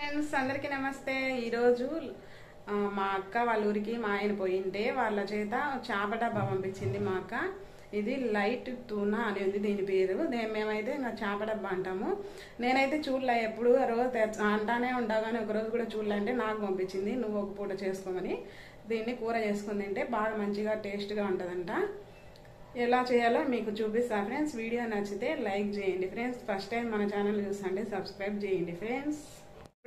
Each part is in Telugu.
ఫ్రెండ్స్ అందరికీ నమస్తే. ఈరోజు మా అక్క వాళ్ళ ఊరికి మా ఆయన పోయింటే వాళ్ళ చేత చేప డబ్బా పంపించింది మా అక్క. ఇది లైట్ తూనా అని ఉంది దీని పేరు. దేని మేమైతే ఇంకా చేప డబ్బా అంటాము. నేనైతే చూడలే ఎప్పుడు ఆ రోజు అంటానే ఉండగానే ఒకరోజు ఒక రోజు కూడా చూడలే నాకు పంపించింది. నువ్వు ఒక పూట చేసుకోమని. దీన్ని కూర చేసుకుని తింటే బాగా మంచిగా టేస్ట్గా ఉంటుందంట. ఎలా చేయాలో మీకు చూపిస్తా ఫ్రెండ్స్. వీడియో నచ్చితే లైక్ చేయండి ఫ్రెండ్స్. ఫస్ట్ టైం మన ఛానల్ చూస్తుంటే సబ్స్క్రైబ్ చేయండి ఫ్రెండ్స్.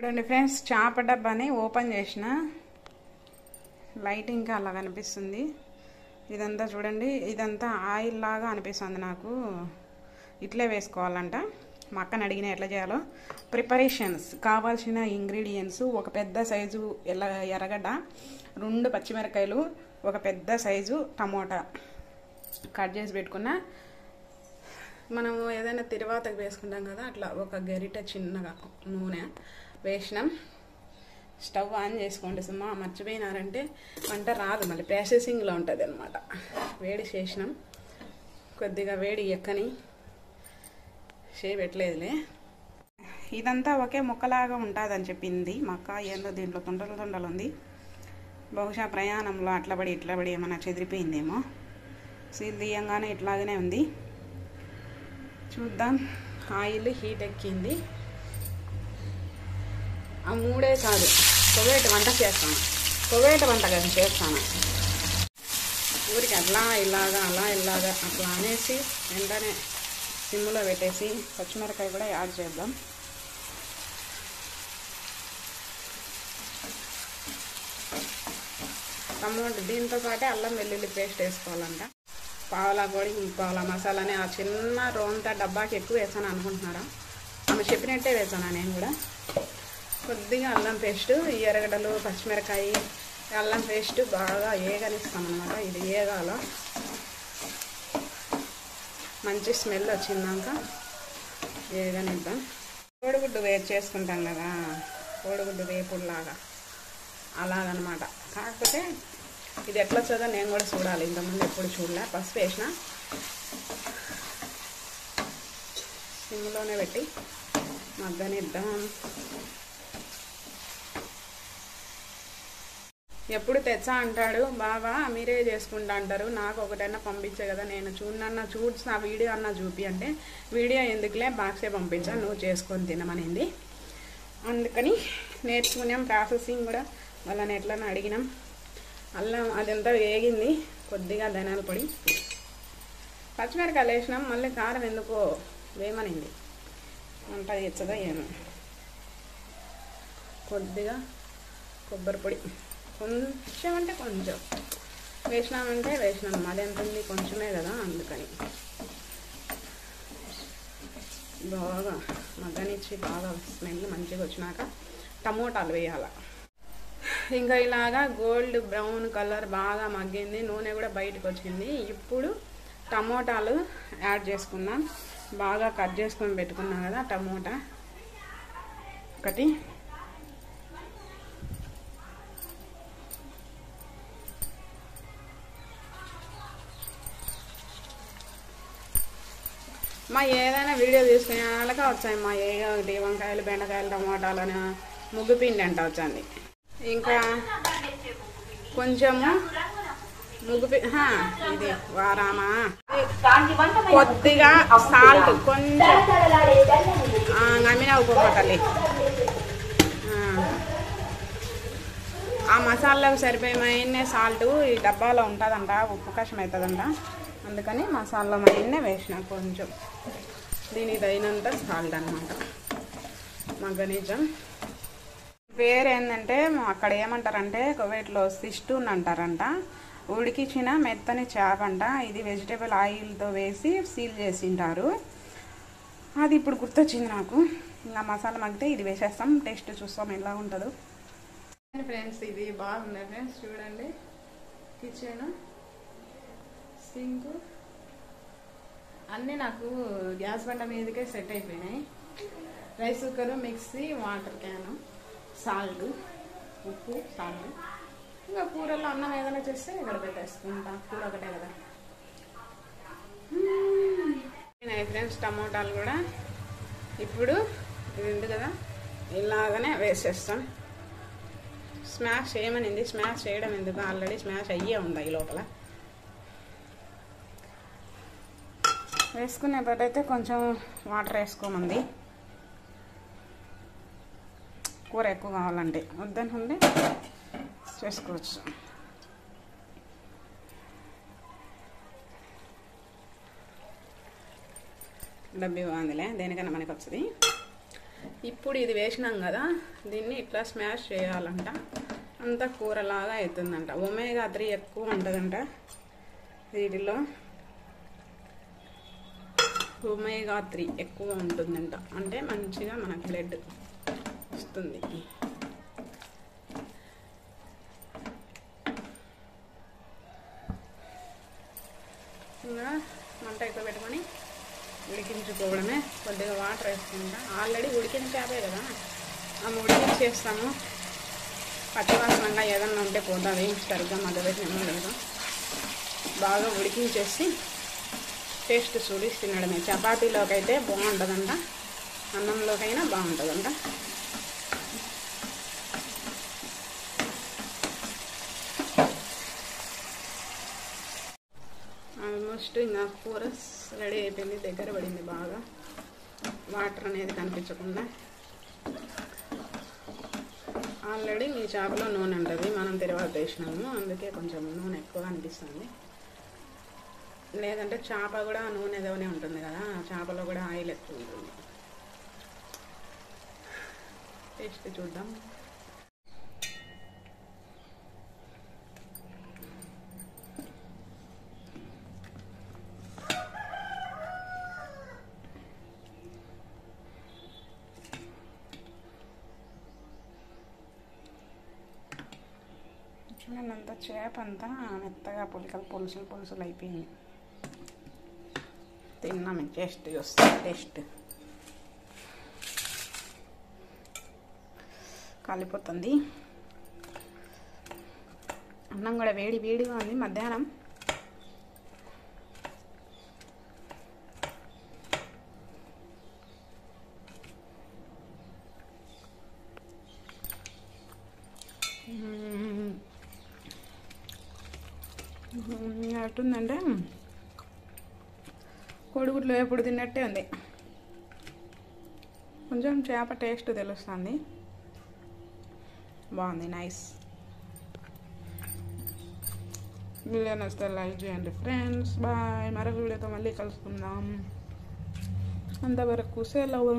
చూడండి ఫ్రెండ్స్ చేప డబ్బాని ఓపెన్ చేసిన. లైట్ ఇంకా అలా కనిపిస్తుంది. ఇదంతా చూడండి ఇదంతా ఆయిల్ లాగా అనిపిస్తుంది నాకు. ఇట్లే వేసుకోవాలంట. మా అక్కని అడిగిన ఎట్లా చేయాలో. ప్రిపరేషన్స్ కావాల్సిన ఇంగ్రీడియంట్స్ ఒక పెద్ద సైజు ఎల్ల ఎర్రగడ్డ రెండు పచ్చిమిరకాయలు ఒక పెద్ద సైజు టమోటా కట్ చేసి పెట్టుకున్న. మనము ఏదైనా తిరువాతకు వేసుకుంటాం కదా అట్లా ఒక గరిట చిన్నగా నూనె. వేసినాం. స్టవ్ ఆన్ చేసుకోండి సుమా. మర్చిపోయినారంటే వంట రాదు. మళ్ళీ ప్రాసెసింగ్లో ఉంటుంది అనమాట వేడి చేసినాం. కొద్దిగా వేడి ఎక్కని చేయబెట్టలేదులే. ఇదంతా ఒకే ముక్కలాగా ఉంటుందని చెప్పింది. మక్క ఏందో దీంట్లో తుండలు తుండలు ఉంది. బహుశా ప్రయాణంలో అట్లా పడి ఇట్లా పడి ఏమైనా చెదిరిపోయిందేమో. సీల్ తీయంగానే ఇట్లాగనే ఉంది. చూద్దాం. ఆయిల్ హీట్ ఎక్కింది. ఆ మూడే కాదు. కొవేట వంట చేస్తాను. కొవేట వంట కదా చేస్తాను. ఊరికి అట్లా ఇలాగా అలా ఇలాగా అట్లా అనేసి వెంటనే సిమ్లో పెట్టేసి పచ్చిమిరకాయ కూడా యాడ్ చేద్దాం. టమోటా దీంతో పాటే అల్లం వెల్లుల్లి పేస్ట్ వేసుకోవాలంట. పావలా పొడి పావలా మసాలానే ఆ చిన్న రోంత డబ్బాకి ఎక్కువ వేసాను అనుకుంటున్నారా? ఆమె చెప్పినట్టే వేసాను నేను కూడా? కొద్దిగా అల్లం పేస్ట్ ఈ ఎర్రగడ్డలు పచ్చిమిరకాయ అల్లం పేస్ట్ బాగా ఏగనిస్తాం అనమాట ఇది ఏగాల. మంచి స్మెల్ వచ్చిందాక ఏగనిద్దాం. కోడిగుడ్డు వేరు చేసుకుంటాం కదా కోడిగుడ్డు వేపుడులాగా. అలాగనమాట. కాకపోతే ఇది ఎట్లా వచ్చేదో నేను కూడా చూడాలి. ఇంతకుముందు ఎప్పుడు చూడలే. పసుపు వేసిన సిమ్లోనే పెట్టి మగ్గనిద్దాం. ఎప్పుడు తెచ్చా అంటాడు బావా మీరే చేసుకుంటా అంటారు. నాకు ఒకటన్నా పంపించే కదా నేను చూడన్నా చూసి నా వీడియో అన్నా చూపి అంటే వీడియో ఎందుకులే బాక్సే పంపించా నువ్వు చేసుకొని తినమనింది. అందుకని నేర్చుకున్నాం ప్రాసెసింగ్ కూడా. వాళ్ళని ఎట్లన్నా అడిగినాం. అల్లం అదంతా వేగింది కొద్దిగా ధనాల పొడి. పచ్చిమిరకాయలు వేసినాం మళ్ళీ కారం ఎందుకో వేమనింది వంట తెచ్చదా ఏమో. కొద్దిగా కొబ్బరి పొడి. కొంచెం అంటే కొంచెం. వేసినామంటే వేసినాం. అది ఎంత ఉంది కొంచెమే కదా అందుకని. బాగా మగ్గనిచ్చి బాగా స్మెల్ మంచిగా వచ్చినాక టమోటాలు వేయాలి. ఇంకా ఇలాగా గోల్డ్ బ్రౌన్ కలర్ బాగా మగ్గింది. నూనె కూడా బయటకు వచ్చింది. ఇప్పుడు టమోటాలు యాడ్ చేసుకుందాం. బాగా కట్ చేసుకొని పెట్టుకున్నాం కదా టమోటా. ఒకటి ఏదైనా వీడియో తీసుకునే వాళ్ళకే వచ్చాయమ్మా. ఏ ఒకటి వంకాయలు బెండకాయలు టమాటాలని అని ముగ్గు పిండి అంట వచ్చింది. ఇంకా కొంచెము ముగ్గు ఇది వారామా? కొద్దిగా సాల్ట్ కొంచెం నమ్మిన ఉప్పుకోటలి ఆ. మసాలాకు సరిపోయే మైనే సాల్ట్ ఈ డబ్బాలో ఉంటుందంట ఉప్పు కషం అవుతుందంట అందుకని మసాలా మైన్నే వేసిన కొంచెం. దీని తగినంత సాల్ట్ అనమాట మగ్గనిజం పేరు ఏంటంటే అక్కడ ఏమంటారంటే కువైట్లో సిస్టూన్ అంటారంట. ఉడికించిన మెత్తని చేప అంట ఇది వెజిటేబుల్ ఆయిల్తో వేసి సీల్ చేసింటారు. అది ఇప్పుడు గుర్తొచ్చింది నాకు. ఇంకా మసాలా మగ్గితే ఇది వేసేస్తాం. టేస్ట్ చూస్తాం ఎలా ఉంటుందో. ఫ్రెండ్స్ ఇది బాగుంది. ఫ్రెండ్స్ చూడండి. కిచెన్. సింక్ అన్నీ నాకు గ్యాస్ బండ మీదకే సెట్ అయిపోయినాయి. Rice cooker mixie water can salt ఉప్పు సాల్ట్. ఇంకా కూరల్లో అన్నం ఏదైనా చేస్తే ఇక్కడ పెట్టేసుకుంటా. కూర ఒకటే కదా. ఫ్రెండ్స్ టమోటాలు కూడా. ఇప్పుడు ఇది ఉంది కదా ఇలాగనే వేసేస్తాం. స్మాష్ చేయమనింది స్మాష్ చేయడం ఎందుకు? ఆల్రెడీ స్మాష్ అయ్యే ఉంది ఈ లోపల. వేసుకునేటట్టయితే కొంచెం వాటర్ వేసుకోమంది కూర ఎక్కువ కావాలంటే వద్దనుకుంటే చేసుకోవచ్చు. డబ్బి బాగుందిలే దేనికన్నా మనకి వచ్చింది ఇప్పుడు ఇది వేసినాం కదా దీన్ని ఇట్లా స్మాష్ చేయాలంట. అంతా కూరలాగా అవుతుందంట ఒమేగా త్రీ ఎక్కువ ఉంటుందంట వీటిలో. ఒమేగా త్రీ ఎక్కువ ఉంటుందంట. అంటే మంచిగా మనకి బ్లడ్ వస్తుంది. ఇంకా మంట ఎక్కువ పెట్టుకొని ఉడికించుకోవడమే. కొద్దిగా వాటర్ వేసుకుంటా. ఆల్రెడీ ఉడికిన చేపే కదా. ఆమె ఉడికించేస్తాము పచ్చివాసనంగా ఏదన్నా ఉంటే పోతుంది. సరిగ్గా మధ్య లేదు. బాగా ఉడికించేసి టేస్ట్ చూడి తినడమే చపాతీలోకి అయితే బాగుంటుందంట. అన్నంలోకైనా బాగుంటుందంట. ఆల్మోస్ట్ ఇంకా కూర రెడీ అయిపోయింది దగ్గర పడింది బాగా. వాటర్ అనేది కనిపించకుండా. ఆల్రెడీ మీ చేపలో నూనె ఉంటుంది మనం తర్వాత వేసినాము అందుకే కొంచెం నూనె ఎక్కువ అనిపిస్తుంది లేదంటే చేప కూడా నూనెదోనే ఉంటుంది కదా చేపలో కూడా ఆయిల్ ఎక్కువ ఉంటుంది. టేస్ట్ చూద్దాం. చూడండి చేప అంతా మెత్తగా పులికలు పులుసులు పులుసులు అయిపోయింది. తిన్నాము టేస్ట్ చూస్తాం టేస్ట్ కాలిపోతుంది. అన్నం కూడా వేడి వేడిగా ఉంది మధ్యాహ్నం. ఎట్టుందంటే కోడిగుడ్లు ఎప్పుడు తిన్నట్టే ఉంది. కొంచెం చేప టేస్ట్ తెలుస్తుంది. బాగుంది నైస్ వీడియో నచ్చితే లైక్ చేయండి ఫ్రెండ్స్ బాయ్ మరొక వీడియోతో మళ్ళీ కలుసుకుందాం. అంతవరకు సెలవు.